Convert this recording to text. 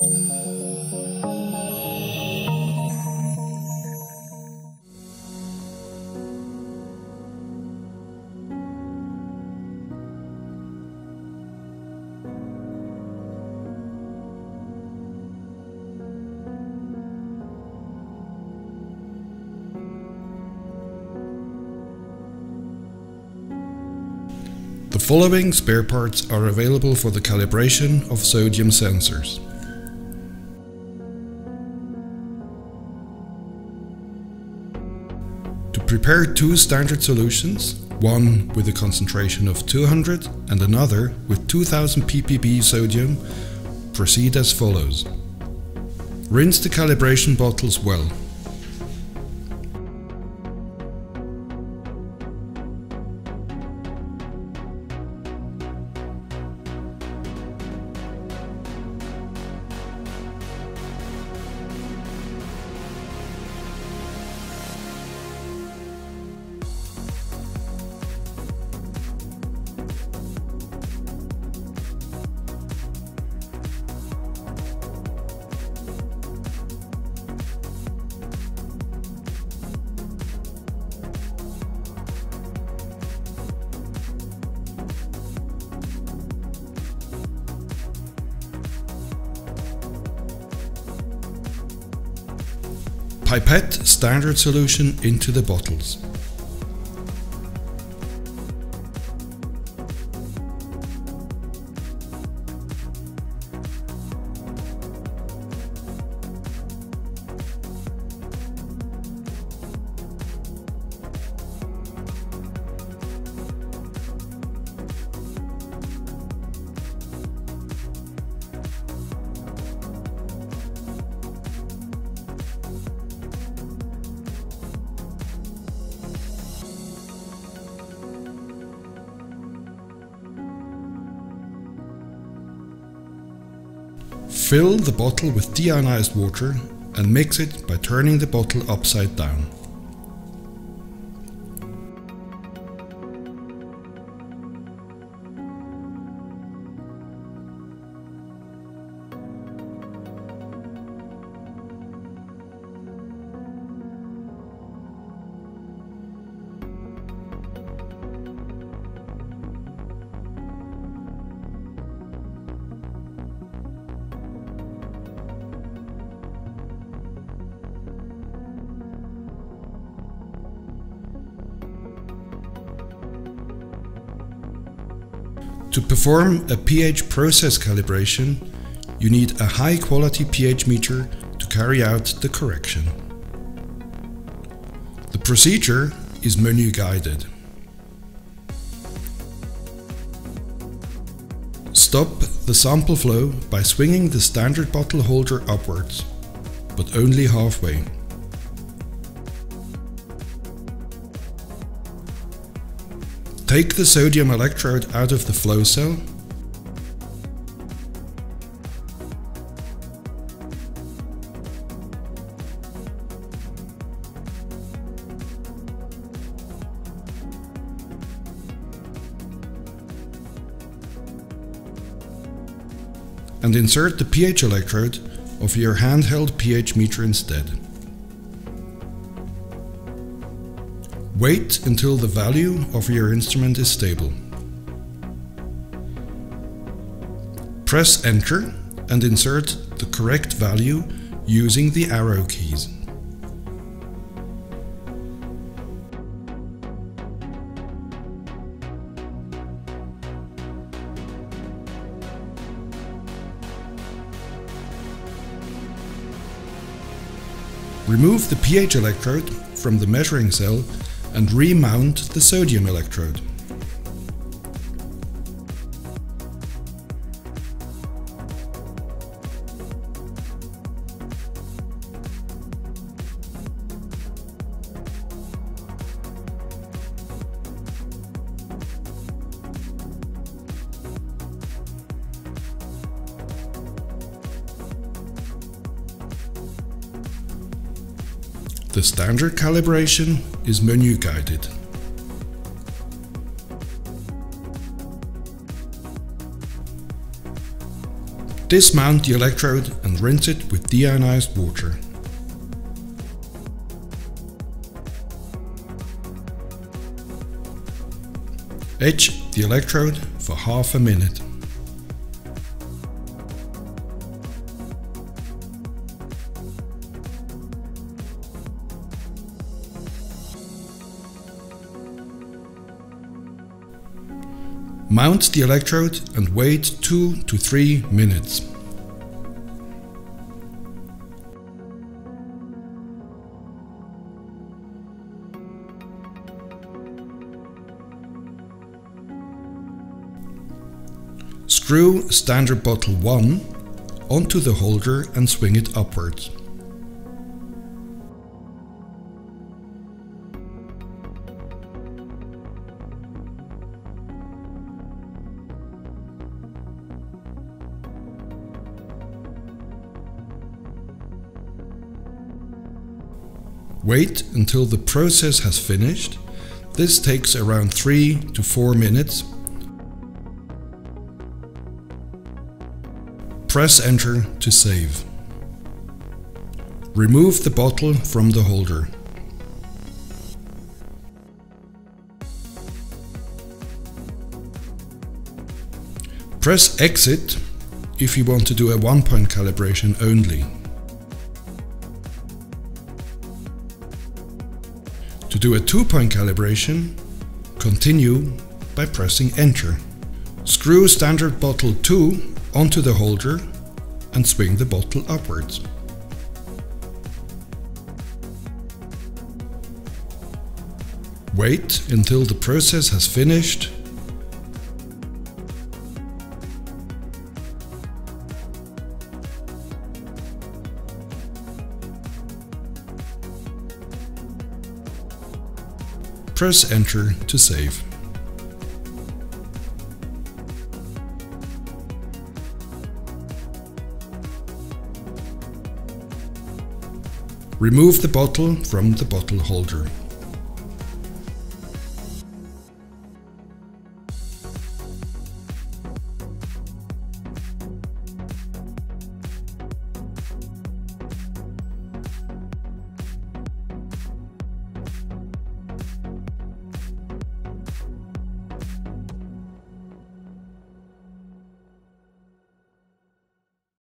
The following spare parts are available for the calibration of sodium sensors. Prepare two standard solutions, one with a concentration of 200 and another with 2000 ppb sodium, proceed as follows. Rinse the calibration bottles well. Pipette standard solution into the bottles. Fill the bottle with deionized water and mix it by turning the bottle upside down. To perform a pH process calibration, you need a high quality pH meter to carry out the correction. The procedure is menu guided. Stop the sample flow by swinging the standard bottle holder upwards, but only halfway. Take the sodium electrode out of the flow cell and insert the pH electrode of your handheld pH meter instead. Wait until the value of your instrument is stable. Press enter and insert the correct value using the arrow keys. Remove the pH electrode from the measuring cell and remount the sodium electrode. The standard calibration is menu guided. Dismount the electrode and rinse it with deionized water. Etch the electrode for half a minute. Mount the electrode and wait 2 to 3 minutes. Screw standard bottle 1 onto the holder and swing it upwards. Wait until the process has finished. This takes around 3 to 4 minutes. Press enter to save. Remove the bottle from the holder. Press exit if you want to do a one-point calibration only. To do a two-point calibration, continue by pressing enter. Screw standard bottle 2 onto the holder and swing the bottle upwards. Wait until the process has finished Press enter to save. Remove the bottle from the bottle holder.